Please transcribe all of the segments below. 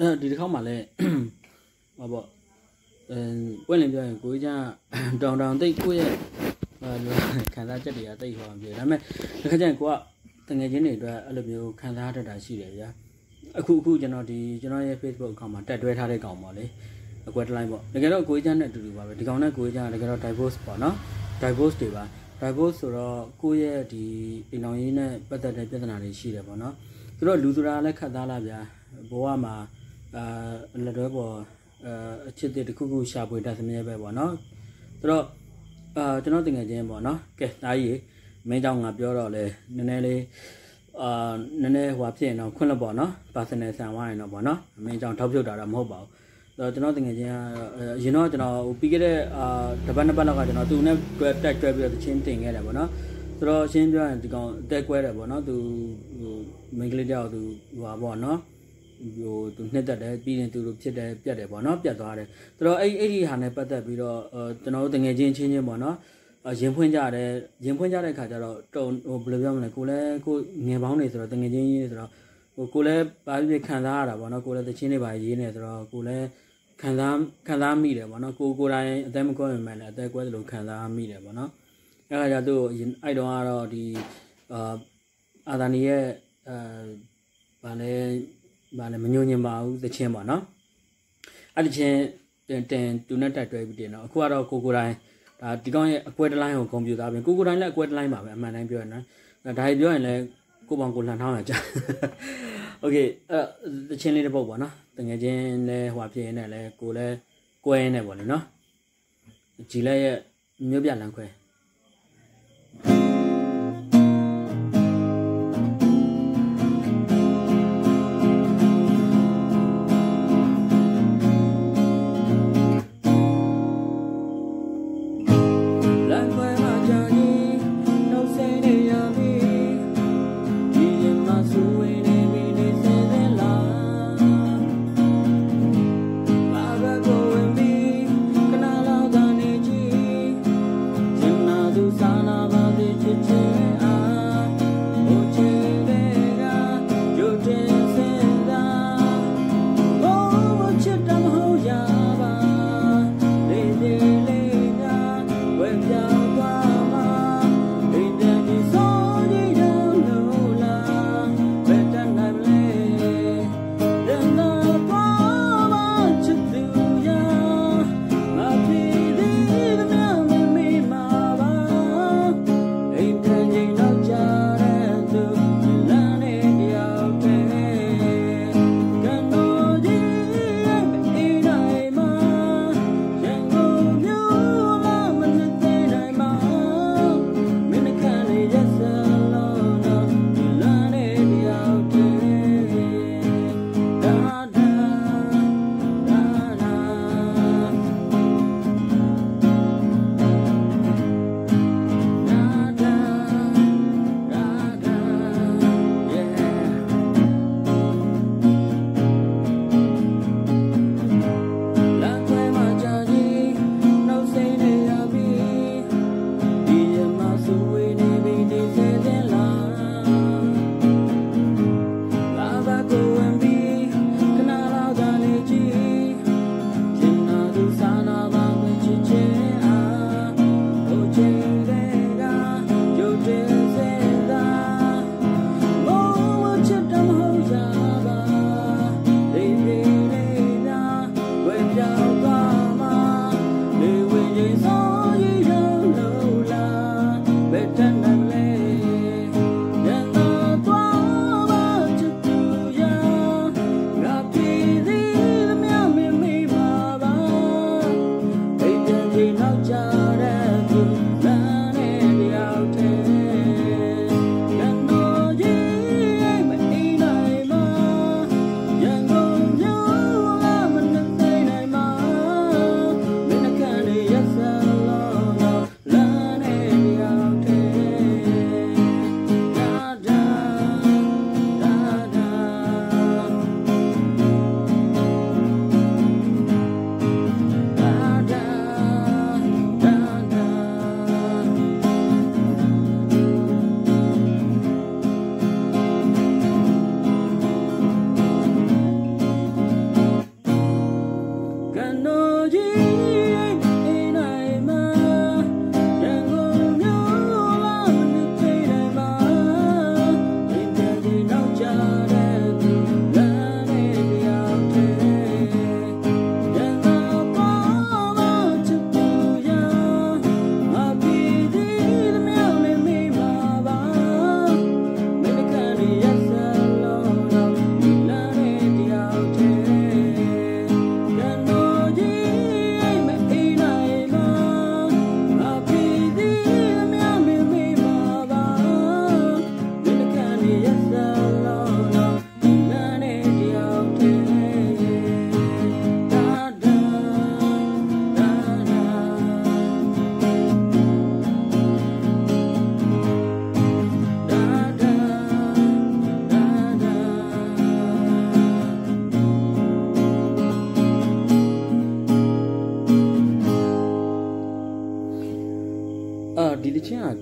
အဲဒီတစ်ခေါက်မှလည်းဟောပေါ့အဲပွင့်လင်းပြောရင်ကိုကြီးကတောင်တောင်တိတ်ကိုရဲ့ခံစားချက်တွေကတိတ်ဟောပြဒါပေမဲ့တစ်ခါကျရင်ကိုကတငယ်ချင်းတွေအတွက်အဲ့လိုမျိုးခံစားတတ်တာရှိတယ်ဗျာအခုအခုကျွန်တော်ဒီကျွန်တော်ရဲ့ Facebook account မှာတက်တွဲထားတဲ့ကောင်ပေါ့လေအကွက်တလိုင်းပေါ့တကယ်တော့ကိုကြီးချမ်းနဲ့အတူတူပါပဲဒီကောင်နဲ့ကိုကြီးချမ်းကတကယ်တော့ divorce ပေါ့နော် divorce တွေပါ divorce ဆိုတော့ကိုယ့်ရဲ့ဒီအိမ်တော်ရေးနဲ့ပတ်သက်တဲ့ပြဿနာတွေရှိတယ်ပေါ့နော်ဆိုတော့လူဆိုတာလည်းခတ်သားလာဗျာဘဝမှာ အာလက်တွဲပေါ်အာအချစ်တဲ့တစ်ခုခုရှာဖွေတတ်သမျှပဲပေါ့နော်ဆိုတော့အာကျွန်တော်တကယ်ချင်းပေါ့နော်ကဲတားကြီးမင်းကြောင့်ငါပြောတော့လဲနည်းနည်းလေးအာနည်းနည်းဟိုဖြစ်ရင်တော့ခွင့်လို့ပေါ့နော် personal ဆန်သွားရင်တော့ပေါ့နော်မင်းကြောင့်ထောက်ပြုတ်တာတော့မဟုတ်ပါဘူးတော့ကျွန်တော်တကယ်ချင်းကအရင်တော့ကျွန်တော်ပြီးခဲ့တဲ့အာတပတ်နှစ်ပတ်လောက်ကကျွန်တော်သူနဲ့တွဲတက်တွဲပြီးတော့တချင်းတင်ခဲ့တယ်ပေါ့နော်ဆိုတော့ရှင်းပြောရင်ဒီကောင်အသက်ကွဲတယ်ပေါ့နော်သူဟိုမိန်းကလေးတယောက်သူဟိုပါပေါ့နော် ဟိုသူနှစ်သက်တယ်ပြီးရင်သူတို့ဖြစ်တယ်ပြတ်တယ်ပေါ့နော်ပြတ်သွားတယ်ဆိုတော့အဲ့အဲ့ဒီဟာနဲ့ပတ်သက်ပြီးတော့ကျွန်တော်တို့တငယ်ချင်းချင်းချင်းပေါ့နော်ရင်ဖွင့်ကြတယ်ရင်ဖွင့်ကြတဲ့ခါကျတော့တုံဟိုဘယ်လိုပြောမလဲကိုလည်းကိုငယ်ပေါင်းနေဆိုတော့တငယ်ချင်းကြီးဆိုတော့ဟိုကိုလည်းဘာဖြစ်ခံစားရတာပေါ့နော်ကိုလည်းတချင်းတွေပါရေးနေဆိုတော့ကိုလည်းခံစားခံစားမိတယ်ပေါ့နော်ကိုကိုတိုင်းအသက်မကွဲမှန်လည်းအသက်ကွဲသလိုခံစားမိတယ်ပေါ့နော်အဲ့ခါကျသူ့အဲ့တုန်းကတော့ဒီအာအာသာနီရဲ့အာဗာလဲ ဗာလဲမညွညင်ပါဘူးသချင်းပေါ့နော်အဲ့ဒီချင်းတင်တင်သူနဲ့တက်တွဲပြီးတင်တော့အခုကတော့ကိုကိုတိုင်းဒါဒီကောင်ရဲ့အကွဲတလိုင်းကိုကွန်ပျူတာပြင်ကိုကိုတိုင်းလည်းအကွဲတလိုင်းပါပဲအမှန်တိုင်းပြောရနော်ဒါကြီးပြောရင်လည်းကိုပေါင်ကိုလှန်ထောင်းရကြโอเคအဲ့တချင်းလေးတစ်ပုတ်ပေါ့နော်တငယ်ချင်းလဲဟိုဖြစ်နေလဲကိုလဲကွဲနေပေါ့လေနော်ကြည်လက်ရဲ့မြို့ပြလမ်းခွဲ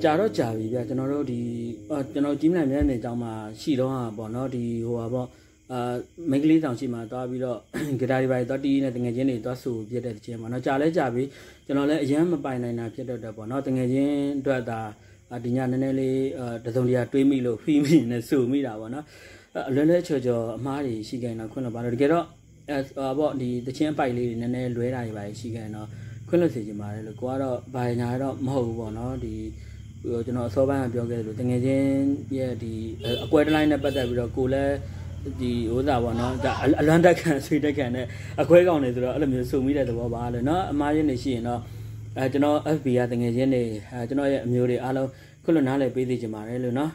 ကြာတော့ကြာပြီဗျကျွန်တော်တို့ဒီအာကျွန်တော်ကြီးမလန်မြတ်နေကြောင်းမှာရှိတော့ဟာပေါ့နော်ဒီဟိုဟာပေါ့အာမိန်းကလေးတောင်ရှိမှသွားပြီးတော့ဂီတာတွေပါသွားတီးနဲ့တငယ်ချင်းတွေသွားဆူပြတဲ့တခြင်းပေါ့နော်ကြာလဲကြာပြီကျွန်တော်လည်းအရင်မပိုင်နိုင်တာဖြစ်တော့တယ်ပေါ့နော်တငယ်ချင်းအတွက်ဒါဒီညနည်းနည်းလေးအာတစုံတရာတွေးမိလို့ဖီးမိနဲ့ဆူမိတာပေါ့နော်အလွယ်လွယ်ချော်ချော်အမားတွေရှိခဲ့တော့ခွင့်လို့ပါတော့တကယ်တော့အဲပေါ့ဒီတခြင်းအပိုက်လေးတွေနည်းနည်းလွဲတာတွေပါရှိခဲ့တော့ ခွင့်လို့စီချင်ပါတယ်လို့ကိုကတော့ဘာညာတော့မဟုတ်ဘူးပေါ့နော်ဒီဟိုကျွန်တော်အစောပိုင်းကပြောခဲ့သလိုတငယ်ချင်းရဲ့ဒီအကွဲတလိုင်းနဲ့ပတ်သက်ပြီးတော့ကိုလည်းဒီဥစ္စာပေါ့နော်ဒါအလွမ်းတက်ခံဆွေတက်ခံနဲ့အခွဲကောင်နေဆိုတော့အဲ့လိုမျိုးစုံမိတဲ့သဘောပါလို့နော်အမားရင်းနေရှိရင်တော့အဲကျွန်တော် FB ကတငယ်ချင်းတွေအဲကျွန်တော်ရဲ့အမျိုးတွေအားလုံးခုလိုနားလည်ပေးသိချင်ပါတယ်လို့နော်